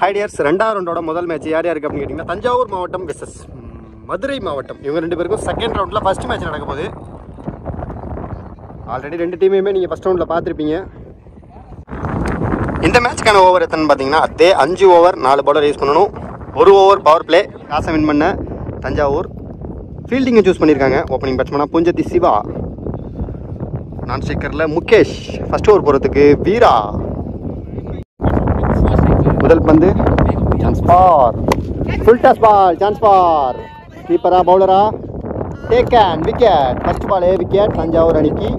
ஹைடியர்ஸ் ரெண்டாவது ரவுண்டோட முதல் மேட்ச் யார் யாருக்கு அப்படின்னு கேட்டிங்கன்னா தஞ்சாவூர் மாவட்டம் விசஸ் மதுரை மாவட்டம். இவங்க ரெண்டு பேருக்கும் செகண்ட் ரவுண்டில் ஃபர்ஸ்ட் மேட்ச் நடக்க போகுது. ஆல்ரெடி ரெண்டு டீமையுமே நீங்கள் ஃபஸ்ட் ரவுண்டில் பார்த்துருப்பீங்க. இந்த மேட்ச்க்கான ஓவர் எத்தனை பார்த்தீங்கன்னா அதே அஞ்சு ஓவர் நாலு பவுலர் யூஸ் பண்ணணும். ஒரு ஓவர் பவர் பிளே காசை வின் பண்ண தஞ்சாவூர். ஃபீல்டிங்கை சூஸ் பண்ணியிருக்காங்க ஓப்பனிங் பேட்ஸ்மேனாக பூஞ்சத்தி சிவா. நான் ஸ்டிக்கரில் முகேஷ். ஃபஸ்ட் ஓவர் போகிறதுக்கு வீரா. முதல் பந்து. Chance for. Full toss ball chance for. கீப்பரா பவுலரா டேக் அண்ட் விக்கெட் ஃபர்ஸ்ட் பாலே விக்கெட் தஞ்சாவூர் அணிக்கு.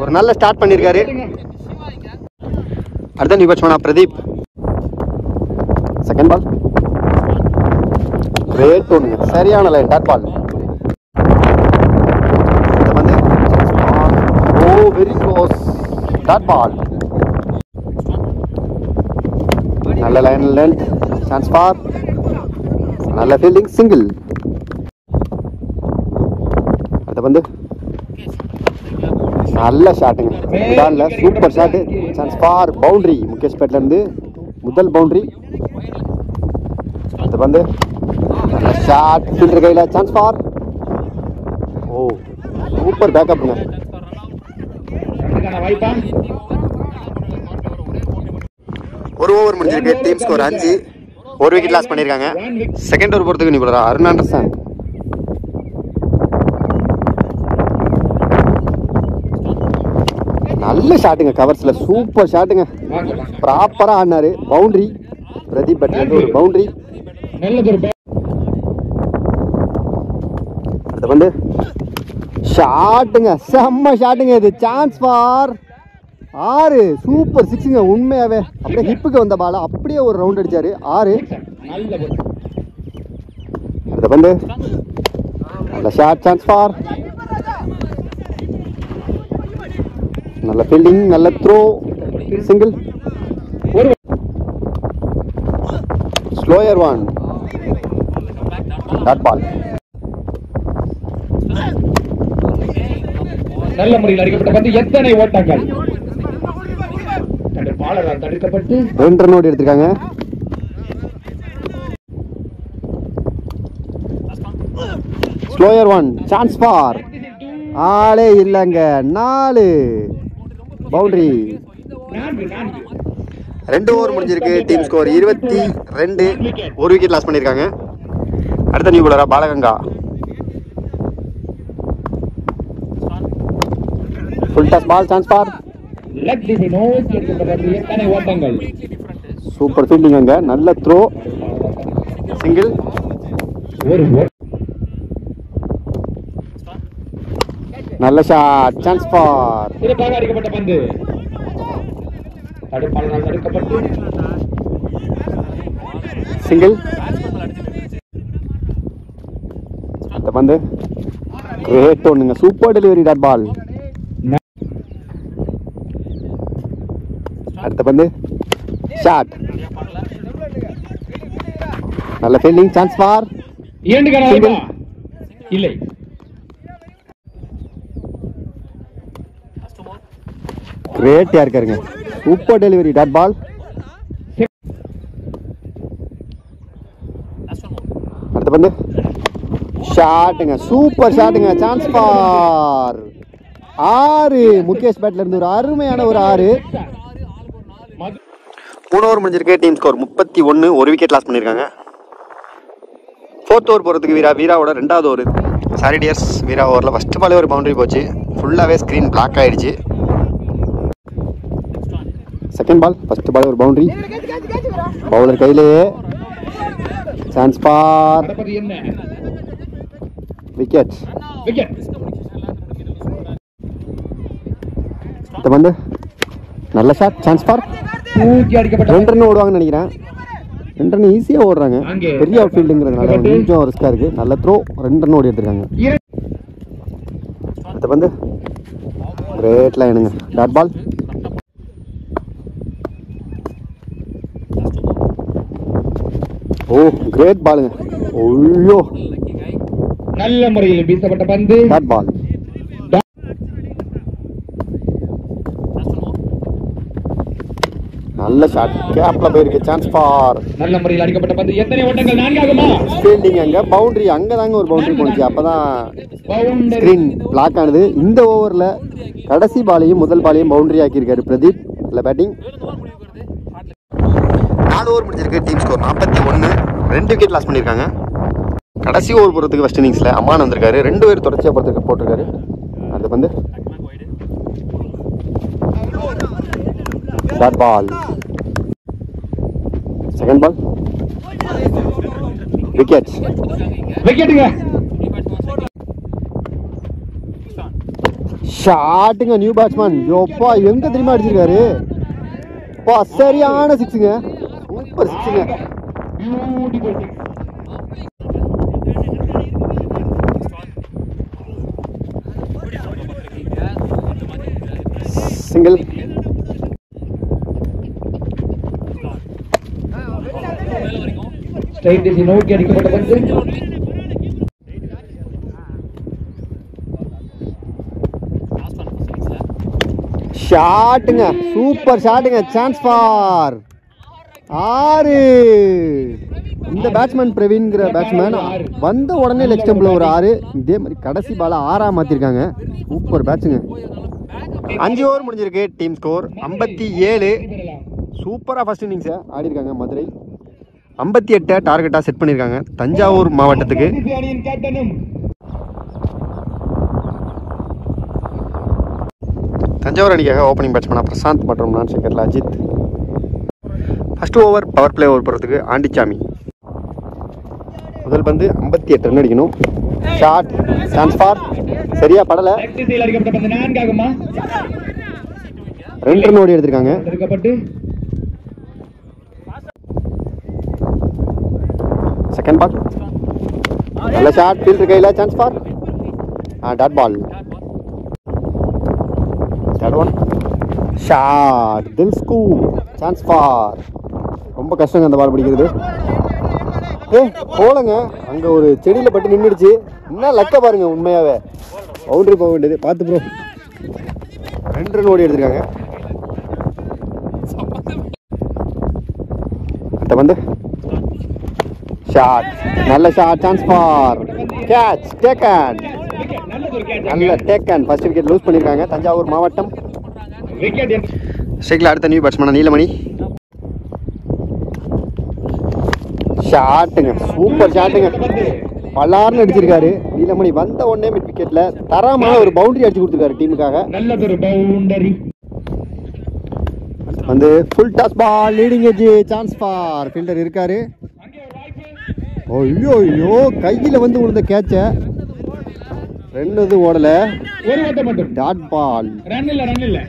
ஒரு நல்ல ஸ்டார்ட் பண்ணியிருக்காரு அடுத்த நியூ பேட்ஸ்மேனா பிரதீப். செகண்ட் பால் கிரேட் ஒன்று சரியான லைன் டாட் பால் வந்து oh very close dot ball நல்ல லைன் லென்த் சான்ஸ் பார் நல்ல ஃபீல்டிங் சிங்கிள் அடுத்த பந்து நல்ல ஷாட்டுங்க இதான்ல super shot chance for boundary Mukesh பேட்ல இருந்து முதல் பவுண்டரி அடுத்த பந்து நல்ல ஷாட் ஃபீல்டர் கையில் சான்ஸ் ஃபார் ஓ சூப்பர் பேக்கப்ங்க ஒரு ஓவர் முடிஞ்சிருக்கு. டீம் ஸ்கோர் அஞ்சு. ஒரு விக்கெட் லாஸ் பண்ணியிருக்காங்க செகண்ட் ஓவர் போகிறதுக்கு நீ போடுறா. அருண் ஆண்டர்சன். நல்ல ஷாட்டுங்க கவர்ஸில் சூப்பர் ஷாட்டுங்க ப்ராப்பராக ஆடினார். பவுண்டரி பிரதீப் பட்ல ஒரு பவுண்டரி அடுத்து வந்து ஷாட்டுங்க செம்ம ஷாட்டுங்க இது. சான்ஸ் ஃபார் ஆறு சூப்பர் சிக்ஸுங்க உண்மையாவே. அப்படியே ஹிப்புக்கு வந்த பால அப்படியே ஒரு ரவுண்ட் அடிச்சாரு. ஆறு. அடுத்து வந்து நல்ல சான்ஸ் ஃபார் நல்ல ஃபீல்டிங் நல்ல throw single slower one dot ball நல்ல முறையில் அடிக்கப்பட்ட பந்து எத்தனை ஓட்டங்கள்? தடுக்கப்பட்டு ரெண்டு ரன் ஓடி எடுத்திருக்காங்க. ஸ்லோயர் ஒன் சான்ஸ் ஃபார் ஆளே இல்லைங்க. நாலு. பவுண்டரி. ரெண்டு ஓவர் முடிஞ்சிருக்கு. டீம் ஸ்கோர் இருபத்தி ரெண்டு. ஒரு விக்கெட் லாஸ் பண்ணியிருக்காங்க. அடுத்த new பவுலரா Balaganga. Full toss ball chance for leg திசை நோக்கி அடிக்கப்பட்ட பந்து எத்தனை ஓட்டங்கள். சூப்பர் ஃபீல்டிங் அங்க. நல்ல த்ரோ சிங்கிள் ஒரு நல்ல ஷாட் சான்ஸ் ஃபார் சிறப்பாக அடிக்கப்பட்ட பந்து. தடுப்பாளரால் தடுக்கப்பட்டு. சிங்கிள் அந்த பந்து. கிரேட் ஒண்ணுங்க. சூப்பர் டெலிவரி டாட் பால் அடுத்த பந்து ஷாட் நல்ல ஃபீல்டிங் சான்ஸ் ஃபார். இல்லை. கிரேட்டியா இருக்காருங்க. சூப்பர் டெலிவரி டாட் பால் அடுத்த பந்து ஷாட்டுங்க சூப்பர் ஷாட்டுங்க சான்ஸ் ஃபார் ஆறு. முகேஷ் பேட்ல இருந்து ஒரு அருமையான ஒரு ஆறு. மூணு ஓவர் முடிஞ்சிருக்கு டீம் ஸ்கோர் முப்பத்தி ஒன்று ஒரு விக்கெட் லாஸ் பண்ணியிருக்காங்க ஃபோர்த் ஓவர் போகிறதுக்கு வீரா வீராவோட ரெண்டாவது ஓவர் சாரி டியர்ஸ் வீரா ஓவரில் ஃபஸ்ட் பாலே ஒரு பவுண்டரி போச்சு. ஃபுல்லாகவே ஸ்க்ரீன் பிளாக் ஆயிடுச்சு. செகண்ட் பால் ஃபர்ஸ்ட் பால் ஒரு பவுண்டரி பவுலர் கையிலேயே சான்ஸ் பார் விக்கெட் விக்கெட் வந்து நல்ல ஷாட் சான்ஸ் பார். ரெண்டு ரன் ஓடுவாங்கன்னு நினைக்கிறேன். ரெண்டு ரன் ஈஸியாக ஓடுறாங்க. பெரிய அவுட் ஃபீல்டுங்கிறதுனால கொஞ்சம் ரிஸ்க்காக இருக்குது நல்ல த்ரோ ரெண்டு ரன் ஓடி எடுத்திருக்காங்க. அது வந்து கிரேட் லைனுங்க டாட் பால் ஓ கிரேட் பாலுங்க ஐயோ. நல்ல முறையில் வீசப்பட்ட பந்து. டாட் பால் நல்ல ஷாட் கேப்ல போயிருக்கு. சான்ஸ் ஃபார் நல்ல முறையில் அடிக்கப்பட்ட பந்து. எத்தனை ஓட்டங்கள்? நான்காகுமா? ஃபீல்டிங் அங்க. பவுண்டரி அங்க தாங்க ஒரு பவுண்டரி போனுச்சு அப்பதான் ஸ்கிரீன் பிளாக் ஆனது. இந்த ஓவர்ல கடைசி பாலையும் முதல் பாலையும் பவுண்டரி ஆக்கியிருக்காரு பிரதீப். இல்ல பேட்டிங் நாலு ஓவர் முடிஞ்சிருக்கு. டீம் ஸ்கோர் நாற்பத்தி ஒன்று ரெண்டு விக்கெட் லாஸ் பண்ணியிருக்காங்க. கடைசி ஓவர் போகிறதுக்கு வெஸ்ட் இன்னிங்ஸில் அம்மான் வந்திருக்காரு. ரெண்டு பேர் தொடர்ச்சியாக போகிறதுக்கு போட்டிருக்காரு. அது வந்து dot ball second ball wicket விக்கெட்டுங்க ஷாட்டுங்க நியூ பேட்ஸ்மேன் யோப்பா எங்க தெரியுமா அடிச்சிருக்காரு? பா சரியான சிக்ஸுங்க சூப்பர் சிக்ஸுங்க சிங்கிள் ஸ்ட்ரைட் திசை நோக்கி அடிக்கப்பட்ட பந்து ஷாட்டுங்க சூப்பர் ஷாட்டுங்க சான்ஸ் ஃபார் ஆறு இந்த பேட்ஸ்மேன் பிரவீன்கிற பேட்ஸ்மேன் வந்த உடனே லெக் ஸ்டம்பில் ஒரு ஆறு. இதே மாதிரி கடைசி பால ஆறாக மாற்றிருக்காங்க சூப்பர் பேட்சுங்க அஞ்சு ஓவர் முடிஞ்சிருக்கு. டீம் ஸ்கோர் ஐம்பத்தி ஏழு. சூப்பராக ஃபஸ்ட் இன்னிங்ஸை ஆடிருக்காங்க மதுரை. ஐம்பத்தி எட்டை டார்கெட்டாக செட் பண்ணியிருக்காங்க. தஞ்சாவூர் மாவட்டத்துக்கு. தஞ்சாவூர் அணிக்காக ஓப்பனிங் பேட்ஸ்மேனாக பிரசாந்த் மற்றும் நான் சேகர்ல Ajith. First over power play over போகிறதுக்கு ஆண்டிச்சாமி. முதல் பந்து ஐம்பத்தி எட்டு ரன் அடிக்கணும். ஷாட் சான்ஸ் ஃபார் சரியா படலை. ரெண்டு ரன் ஓடி எடுத்திருக்காங்க. தடுக்கப்பட்டு செகண்ட் பால் நல்ல ஷாட் ஃபீல்டர் கையில் chance for ah dot ball third one shot தில் ஸ்கூல் சான்ஸ் ஃபார் ரொம்ப கஷ்டங்க அந்த பால் பிடிக்கிறது. ஏ போலங்க. அங்கே ஒரு செடியில் பட்டு நின்றுடுச்சு என்ன லக்க பாருங்க உண்மையாகவே பவுண்டரி போக வேண்டியது. பார்த்து ப்ரோ ரெண்டு ரன் ஓடி எடுத்திருக்காங்க. அடுத்த வந்து ஷாட் நல்ல shot chance for catch taken நல்லது ஒரு நல்ல டேக்கன் ஃபர்ஸ்ட் விக்கெட் லூஸ் பண்ணியிருக்காங்க தஞ்சாவூர் மாவட்டம். ஸ்ட்ரைக்கில் அடுத்த நியூ பேட்ஸ்மேன் நீலமணி. ஷாட்டுங்க சூப்பர் ஷாட்டுங்க பல்லார்னு அடிச்சிருக்காரு. நீலமணி வந்த உடனே மிட் விக்கெட்ல தரமான ஒரு பவுண்டரி அடிச்சு கொடுத்துருக்காரு டீமுக்காக. நல்லதொரு பவுண்டரி வந்து full toss ball leading edge chance for fielder இருக்காரு. ஒரு ஐயோ ஐயோ கையில் வந்து விழுந்த கேட்சை. ரெண்டு இது ஓடலை. ஒரு ஓட்டம் மட்டும். டாட் பால் ரன் இல்ல ரன் இல்ல.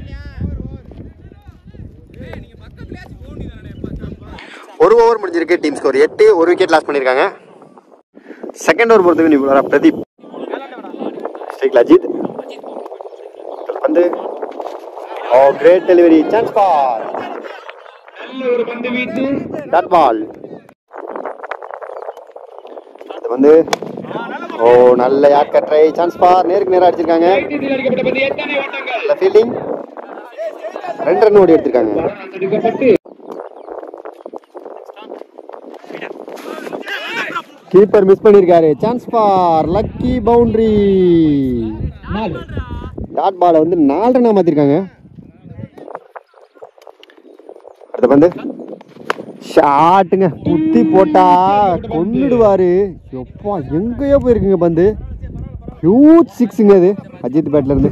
ஒரு ஓவர் முடிஞ்சிருக்கு டீம் ஸ்கோர் எட்டு ஒரு விக்கெட் லாஸ் பண்ணியிருக்காங்க செகண்ட் ஓவர் பொறுத்தவரை நிபுணரா பிரதீப். ஸ்ட்ரைக்ல அஜித். வந்து. Oh great delivery chance ball நல்ல ஒரு பந்து வீச்சு. டாட் பால் வந்து ஓ நல்ல யாக்கர் ட்ரை சான்ஸ் பார் நேருக்கு நேராக அடிச்சிருக்காங்க. நல்ல ஃபீல்டிங் ரெண்டு ரன் ஓடி எடுத்திருக்காங்க. கீப்பர் மிஸ் பண்ணியிருக்காரு chance for lucky boundary dot பாலை வந்து நாலு ரன்னா மாற்றிருக்காங்க அடுத்த பந்து ஷாட்டுங்க. குத்தி போட்டா கொன்னுடுவாரு. எப்பா எங்கேயோ போயிருக்குங்க பந்து. ஹியூஜ் சிக்ஸுங்க அது அஜித் பேட்ல இருந்து.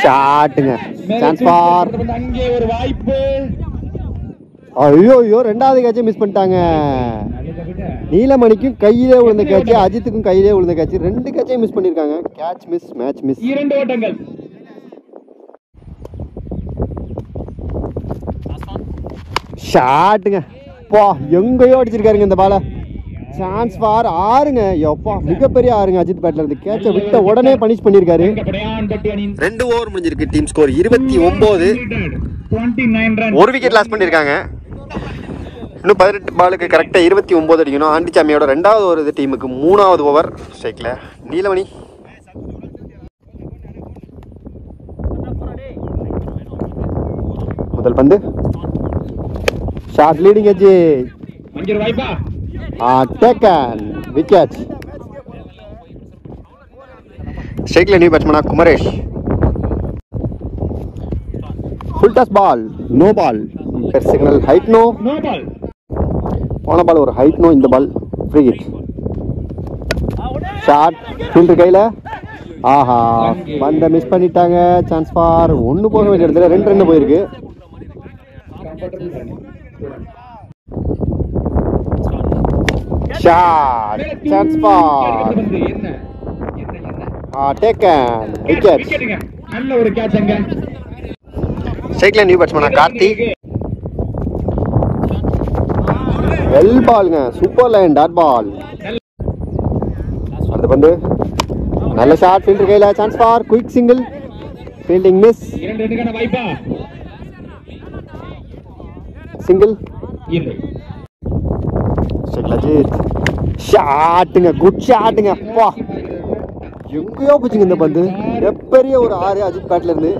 ஷாட்டுங்க. சான்ஸ் ஃபார் அங்கே ஒரு வாய்ப்பு. ஐயோ ஐயோ ரெண்டாவது கேட்சை மிஸ் பண்ணிட்டாங்க. நீலமணிக்கும் கையிலே விழுந்த கேட்ச் அஜித்துக்கும் கையிலே விழுந்த கேட்ச் ரெண்டு கேட்சையும் மிஸ் பண்ணியிருக்காங்க கேட்ச் மிஸ் மேட்ச் மிஸ் இரண்டு ஓட்டங்கள். ஷாட்டுங்க பா எங்கேயோ அடிச்சிருக்காருங்க இந்த பாலை சான்ஸ் ஃபார் ஆறுங்க. எப்பா மிகப்பெரிய ஆறுங்க அஜித் பேட்ல இருந்து. கேட்ச விட்ட உடனே பனிஷ் அணியின் ரெண்டு ஓவர் முடிஞ்சிருக்கு. டீம் ஸ்கோர் இருபத்தி ஒன்பது ஒரு விக்கெட் லாஸ் பண்ணியிருக்காங்க இன்னும் பதினெட்டு பாலுக்கு கரெக்டாக இருபத்தி ஒம்பது அடிக்கணும். ஆண்டிச்சாமியோட ரெண்டாவது ஒரு டீமுக்கு மூணாவது ஓவர் ஸ்ட்ரைக்கில் நீலமணி. முதல் பந்து. Short leading edge taken wicket ஸ்ட்ரைக்கில் new பேட்ஸ்மனா Kumaresh. Full toss ball no ball signal height no போன பால் ஒரு ஹைட் நோ இந்த ball free hit short fielder கையில்? ஆஹா. பந்தை மிஸ் பண்ணிட்டாங்க. சான்ஸ் ஃபார் ஒன்று போக வேண்டிய இடத்துல ரெண்டு ரெண்டு போயிருக்கு. Short chance for taken wicket நல்ல ஒரு கேட்ச் அங்க ஸ்ட்ரைக்கில் நியூ பேட்ஸ்மனா கார்த்திக் வெல் பாலுங்க சூப்பர் லைன் டாட் பால் அடுத்த பந்து. நல்ல ஷாட் ஃபீல்டர் கையில் chance for quick single fielding miss single Ajith ஷாட்டுங்க குட் ஷாட்டுங்க அப்பா. எங்கேயோ போச்சுங்க இந்த பந்து. எப்பெரிய ஒரு ஆறு அஜித் பேட்ல இருந்து.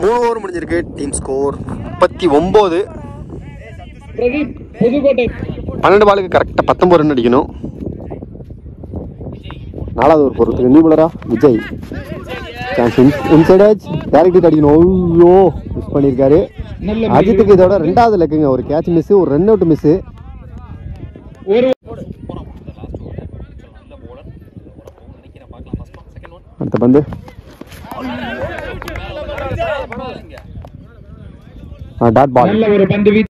மூணு ஓவர் முடிஞ்சிருக்கு. டீம் ஸ்கோர் முப்பத்தி ஒம்பது. பிரதீப் புதுக்கோட்டை. பன்னெண்டு பாலுக்கு கரெக்டாக பத்தொம்பது ரன் அடிக்கணும். நாலாவது ஒரு பொறுத்துக்கு நியூ பலரா விஜய். சான்ஸ் இன்சைட் டேரக்ட் அடிக்கணும். மிஸ் பண்ணியிருக்காரு அஜித்துக்கு இதோட ரெண்டாவது லெக்குங்க. ஒரு கேட்ச் மிஸ் ஒரு ரன் அவுட் மிஸ் அடுத்த பந்து. டாட் பால் நல்ல ஒரு பந்து வீச்சு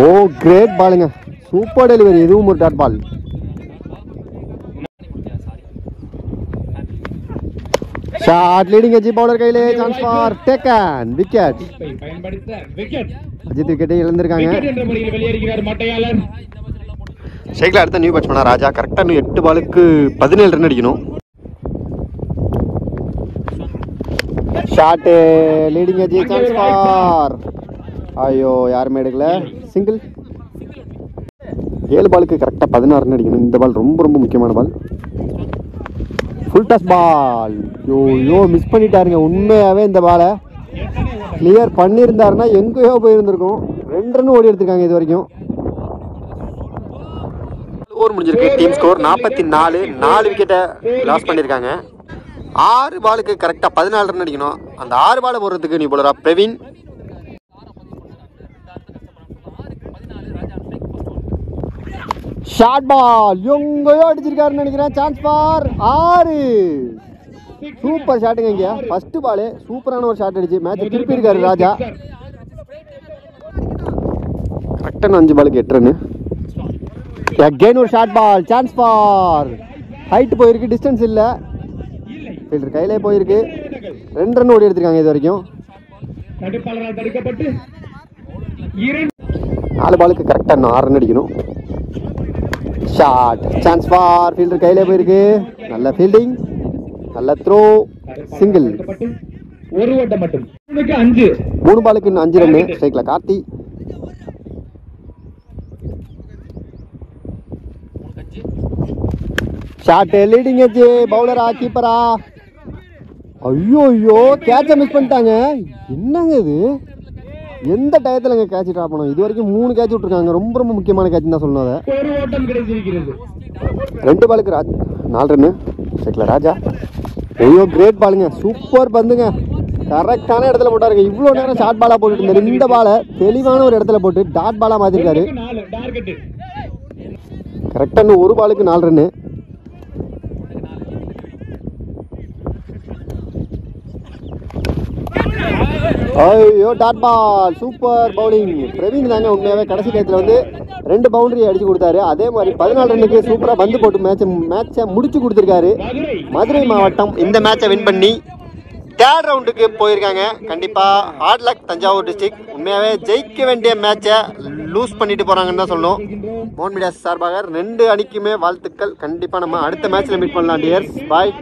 ஓ கிரேட் பாலுங்க சூப்பர் டெலிவரி இதுவும் ஒரு dot ball short leading edge bowler கையிலே chance for taken wicket Ajith விக்கெட்டை இழந்திருக்காங்க. ஷேக்ல அடுத்த நியூ பேட்ஸ்மேனா ராஜா கரெக்டாக எட்டு பாலுக்கு பதினேழு ரன் அடிக்கணும். Shot leading edge chance for ஐயோ யாருமே எடுக்கல. சிங்கிள் ஏழு பாலுக்கு கரெக்டாக பதினாறுன்னு அடிக்கணும். இந்த பால் ரொம்ப ரொம்ப முக்கியமான பால் ஃபுல் டாஸ் பால் யோ யோ மிஸ் பண்ணிட்டாருங்க. உண்மையாகவே இந்த பாலை கிளியர் பண்ணியிருந்தாருன்னா எங்கேயோ போயிருந்திருக்கும். ரெண்டு ரன் ஓடி எடுத்திருக்காங்க இது வரைக்கும். ஸ்கோர் முடிஞ்சிருக்கு. டீம் ஸ்கோர் நாற்பத்தி நாலு. நாலு விக்கெட்டை லாஸ் பண்ணியிருக்காங்க. ஆறு பாலுக்கு கரெக்டாக பதினாலு ரன் அடிக்கணும். அந்த ஆறு பாலை போடுறதுக்கு நீ போலரா பிரவீன் ஷார்ட் பால் எங்கேயோ அடிச்சிருக்காருன்னு நினைக்கிறேன். சான்ஸ் ஃபார் ஆறு. சூப்பர் ஷாட்டுங்க இங்கே. ஃபர்ஸ்ட் பாலு சூப்பரான ஒரு ஷாட் அடிச்சு. மேட்ச் திருப்பி இருக்காரு ராஜா. கரெக்டான அஞ்சு பாலுக்கு எட்டு ரன்னு அகைன் ஒரு short ball chance for height போயிருக்கு டிஸ்டன்ஸ் இல்லை. ஃபீல்டர் கையிலே போயிருக்கு. ரெண்டு ரன் ஓடி எடுத்திருக்காங்க இது வரைக்கும். நாலு பாலுக்கு கரெக்டாக ஆறு ரன் அடிக்கணும். ஷாட் சான்ஸ் ஃபார் ஃபீல்டர் கையிலே போயிருக்கு. நல்ல ஃபீல்டிங் நல்ல த்ரோ சிங்கிள் ஒரு ஓட்டம் மட்டும். அஞ்சு. மூணு பாலுக்கு அஞ்சு ரன்னு. ஸ்ட்ரைக்கில் கார்த்தி. ஷாட் லீடிங் எச்சு பவுலரா கீப்பரா ஐயோ ஐயோ. கேட்சை மிஸ் பண்ணிட்டாங்க. என்னங்க இது? எந்த டயத்துலங்க கேட்ச் ட்ராப் பண்ணோம்? இது வரைக்கும் மூணு கேட்ச் விட்ருக்காங்க ரொம்ப ரொம்ப முக்கியமான கேட்ச் தான் சொல்லணும் அதை. ரெண்டு பாலுக்கு ராஜ் நாலு ரன்னு ஸ்ட்ரைக்கில் ராஜா. ஐயோ கிரேட் பாலுங்க சூப்பர் பந்துங்க. கரெக்டான இடத்துல போட்டாருங்க. இவ்வளோ நேரம் ஷார்ட் பாலாக போட்டுட்டு இருந்தாரு. இந்த பாலை தெளிவான ஒரு இடத்துல போட்டு டாட் பாலாக மாற்றிருக்காரு கரெக்டாக ஒரு பாலுக்கு நாலு ரன்னு ஐயோ dot ball. Super bowling. Praveen தாங்க உண்மையாகவே கடைசி நேரத்தில் வந்து ரெண்டு பவுண்டரி அடிச்சு கொடுத்தாரு. அதே மாதிரி பதினாலு ரன்னுக்கு சூப்பராக பந்து போட்டு மேட்ச் மேட்சை முடிச்சு கொடுத்துருக்காரு மதுரை மாவட்டம். இந்த மேட்சை வின் பண்ணி தேர்ட் ரவுண்டுக்கு போயிருக்காங்க. கண்டிப்பாக ஹார்ட் லக் தஞ்சாவூர் டிஸ்ட்ரிக் உண்மையாகவே ஜெயிக்க வேண்டிய மேட்சை லூஸ் பண்ணிட்டு போகிறாங்கன்னு தான் சொல்லணும். மோன் மீடியா சார்பாக ரெண்டு அணிக்குமே வாழ்த்துக்கள். கண்டிப்பாக நம்ம அடுத்த மேட்ச்சில் மீட் பண்ணலாம் டியர்ஸ் பாய்